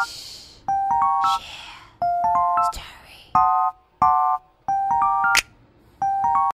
Share story.